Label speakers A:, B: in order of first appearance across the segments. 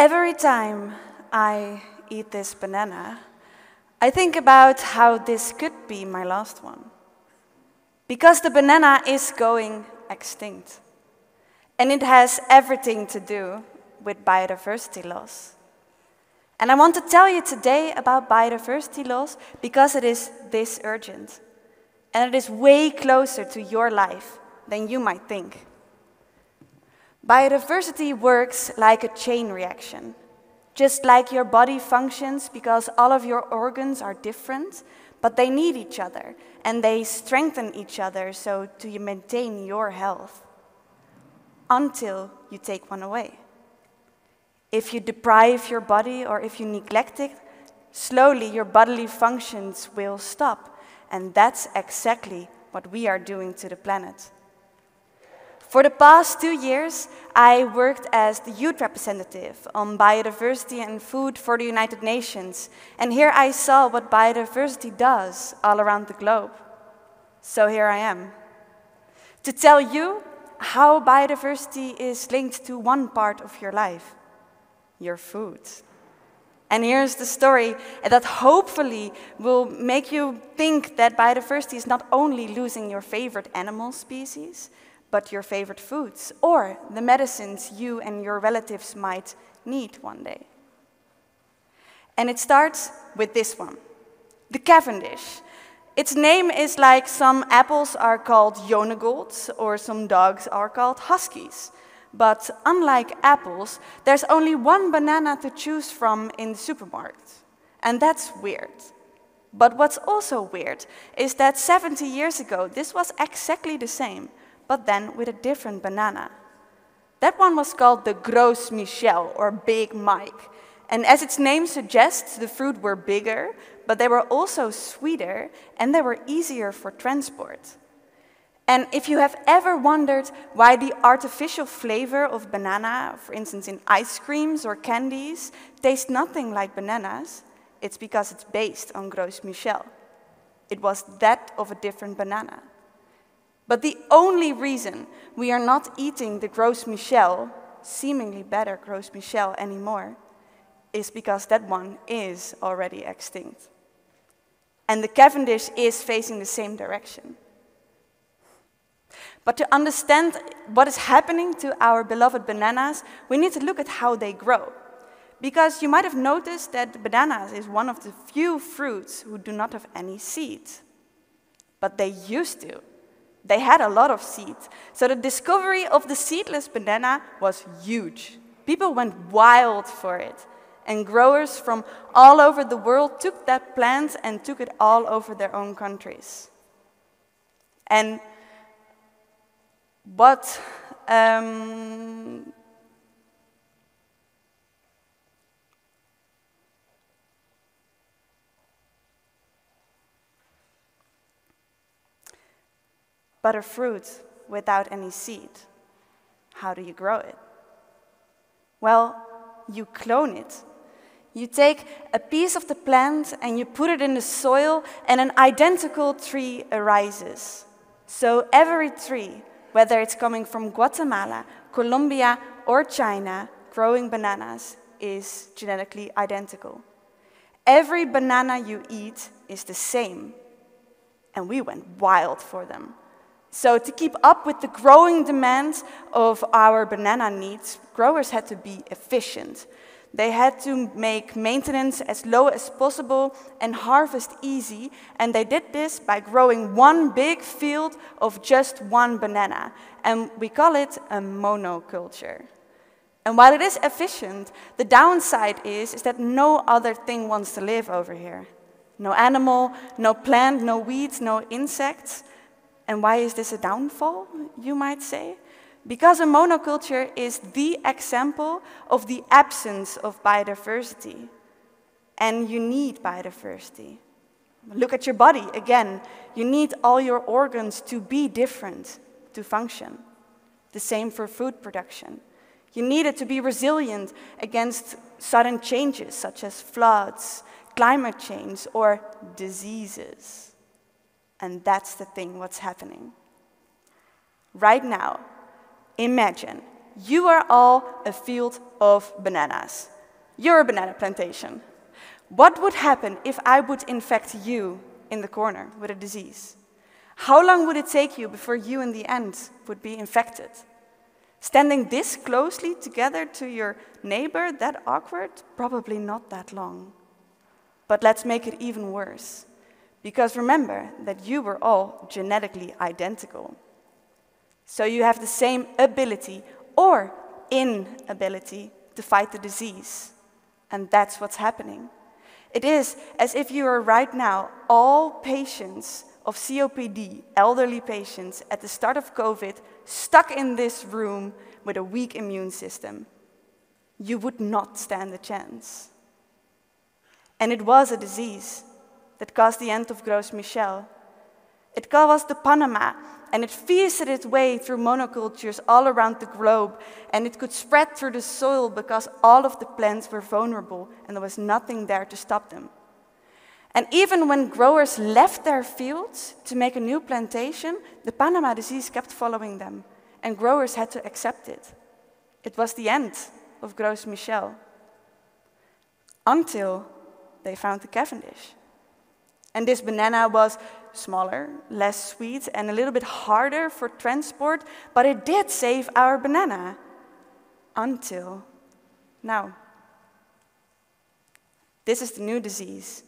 A: Every time I eat this banana, I think about how this could be my last one. Because the banana is going extinct. And it has everything to do with biodiversity loss. And I want to tell you today about biodiversity loss because it is this urgent. And it is way closer to your life than you might think. Biodiversity works like a chain reaction. Just like your body functions because all of your organs are different, but they need each other and they strengthen each other so to maintain your health until you take one away. If you deprive your body or if you neglect it, slowly your bodily functions will stop. And that's exactly what we are doing to the planet. For the past two years, I worked as the youth representative on biodiversity and food for the United Nations. And here I saw what biodiversity does all around the globe. So here I am to tell you how biodiversity is linked to one part of your life your food. And here's the story that hopefully will make you think that biodiversity is not only losing your favorite animal species, but your favorite foods or the medicines you and your relatives might need one day. And it starts with this one the Cavendish. Its name is like some apples are called Jonagolds or some dogs are called Huskies. But unlike apples, there's only one banana to choose from in the supermarket. And that's weird. But what's also weird is that 70 years ago, this was exactly the same but then with a different banana. That one was called the Gros Michel, or Big Mike. And as its name suggests, the fruit were bigger, but they were also sweeter and they were easier for transport. And if you have ever wondered why the artificial flavor of banana, for instance in ice creams or candies, tastes nothing like bananas, it's because it's based on Gros Michel. It was that of a different banana. But the only reason we are not eating the Gros Michel, seemingly better Gros Michel anymore, is because that one is already extinct. And the Cavendish is facing the same direction. But to understand what is happening to our beloved bananas, we need to look at how they grow. Because you might have noticed that bananas is one of the few fruits who do not have any seeds. But they used to. They had a lot of seeds. So the discovery of the seedless banana was huge. People went wild for it. And growers from all over the world took that plant and took it all over their own countries. And what um, but a fruit without any seed. How do you grow it? Well, you clone it. You take a piece of the plant and you put it in the soil, and an identical tree arises. So every tree, whether it's coming from Guatemala, Colombia, or China, growing bananas is genetically identical. Every banana you eat is the same, and we went wild for them. So to keep up with the growing demand of our banana needs, growers had to be efficient. They had to make maintenance as low as possible and harvest easy, and they did this by growing one big field of just one banana, and we call it a monoculture. And while it is efficient, the downside is, is that no other thing wants to live over here. No animal, no plant, no weeds, no insects. And why is this a downfall, you might say? Because a monoculture is the example of the absence of biodiversity. And you need biodiversity. Look at your body again. You need all your organs to be different to function. The same for food production. You need it to be resilient against sudden changes such as floods, climate change, or diseases. And that's the thing what's happening. Right now, imagine You are all a field of bananas. You're a banana plantation. What would happen if I would infect you in the corner with a disease? How long would it take you before you, in the end, would be infected? Standing this closely together to your neighbor, that awkward? Probably not that long. But let's make it even worse. Because remember that you were all genetically identical. So you have the same ability or inability to fight the disease. And that's what's happening. It is as if you are right now all patients of COPD, elderly patients, at the start of COVID, stuck in this room with a weak immune system. You would not stand a chance. And it was a disease that caused the end of Gros Michel. It caused the Panama, and it feasted its way through monocultures all around the globe, and it could spread through the soil because all of the plants were vulnerable and there was nothing there to stop them. And even when growers left their fields to make a new plantation, the Panama disease kept following them, and growers had to accept it. It was the end of Gros Michel until they found the Cavendish. And this banana was smaller, less sweet, and a little bit harder for transport, but it did save our banana until now. This is the new disease,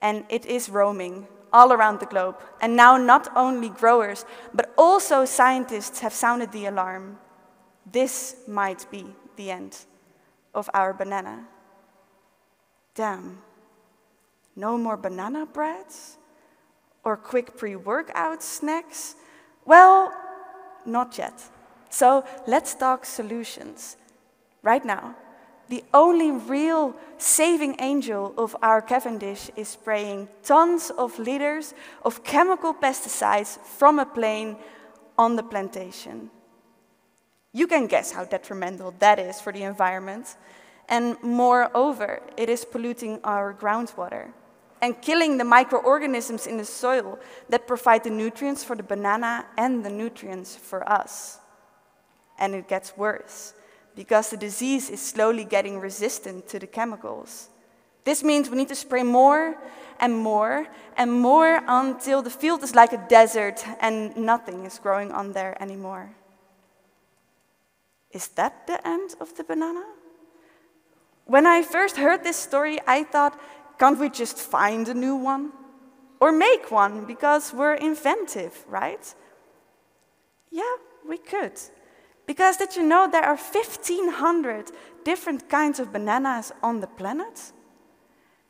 A: and it is roaming all around the globe. And now, not only growers, but also scientists have sounded the alarm. This might be the end of our banana. Damn. No more banana breads? Or quick pre workout snacks? Well, not yet. So let's talk solutions. Right now, the only real saving angel of our Cavendish is spraying tons of liters of chemical pesticides from a plane on the plantation. You can guess how detrimental that is for the environment. And moreover, it is polluting our groundwater and killing the microorganisms in the soil that provide the nutrients for the banana and the nutrients for us. And it gets worse because the disease is slowly getting resistant to the chemicals. This means we need to spray more and more and more until the field is like a desert and nothing is growing on there anymore. Is that the end of the banana? When I first heard this story, I thought can't we just find a new one? Or make one because we're inventive, right? Yeah, we could. Because did you know there are 1,500 different kinds of bananas on the planet?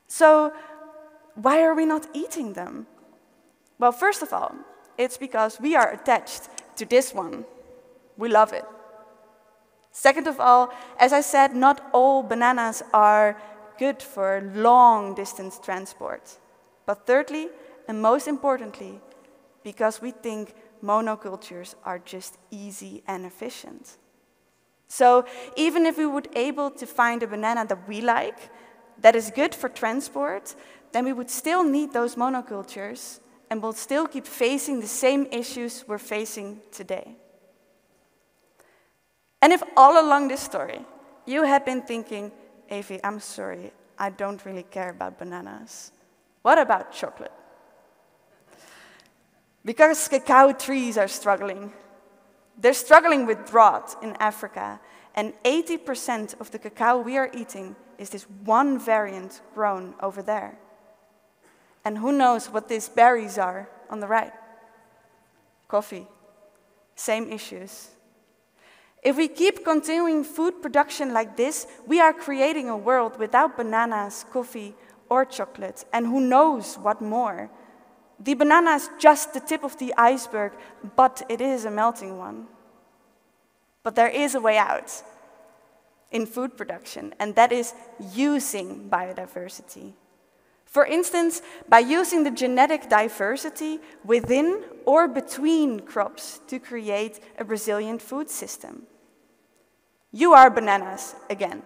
A: So, why are we not eating them? Well, first of all, it's because we are attached to this one. We love it. Second of all, as I said, not all bananas are good for long distance transport. But thirdly, and most importantly, because we think monocultures are just easy and efficient. So even if we would able to find a banana that we like, that is good for transport, then we would still need those monocultures and we'll still keep facing the same issues we're facing today. And if all along this story you have been thinking, Evi, I'm sorry, I don't really care about bananas. What about chocolate? Because cacao trees are struggling. They're struggling with drought in Africa, and 80% of the cacao we are eating is this one variant grown over there. And who knows what these berries are on the right? Coffee. Same issues. If we keep continuing food production like this, we are creating a world without bananas, coffee, or chocolate, and who knows what more. The banana is just the tip of the iceberg, but it is a melting one. But there is a way out in food production, and that is using biodiversity. For instance, by using the genetic diversity within or between crops to create a resilient food system. You are bananas again.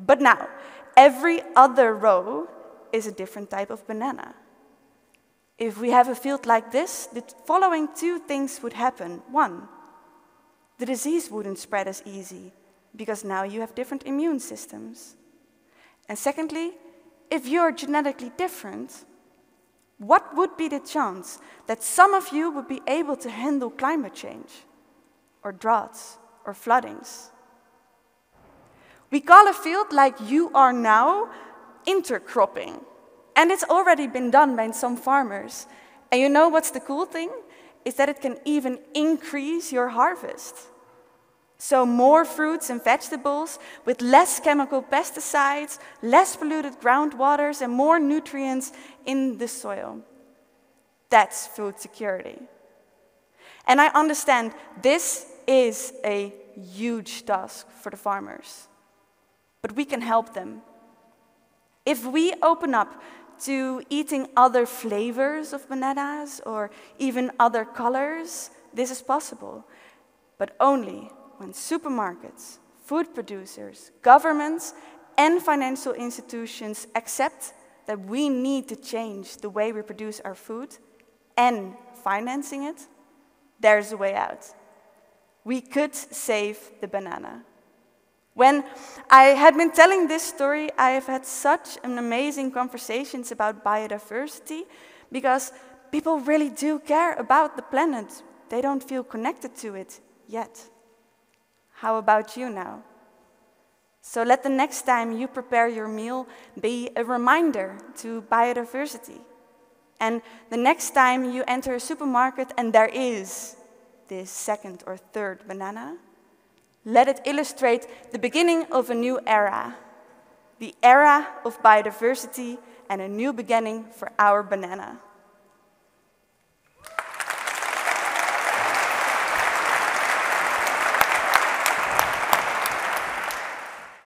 A: But now, every other row is a different type of banana. If we have a field like this, the following two things would happen. One, the disease wouldn't spread as easy because now you have different immune systems. And secondly, if you're genetically different, what would be the chance that some of you would be able to handle climate change, or droughts, or floodings? We call a field like you are now intercropping. And it's already been done by some farmers. And you know what's the cool thing? Is that it can even increase your harvest. So more fruits and vegetables with less chemical pesticides, less polluted groundwaters, and more nutrients in the soil. That's food security. And I understand this is a huge task for the farmers, but we can help them. If we open up to eating other flavors of bananas or even other colors, this is possible, but only when supermarkets, food producers, governments, and financial institutions accept that we need to change the way we produce our food and financing it, there's a way out. We could save the banana. When I had been telling this story, I have had such an amazing conversations about biodiversity because people really do care about the planet. They don't feel connected to it yet. How about you now? So let the next time you prepare your meal be a reminder to biodiversity. And the next time you enter a supermarket and there is this second or third banana, let it illustrate the beginning of a new era, the era of biodiversity and a new beginning for our banana.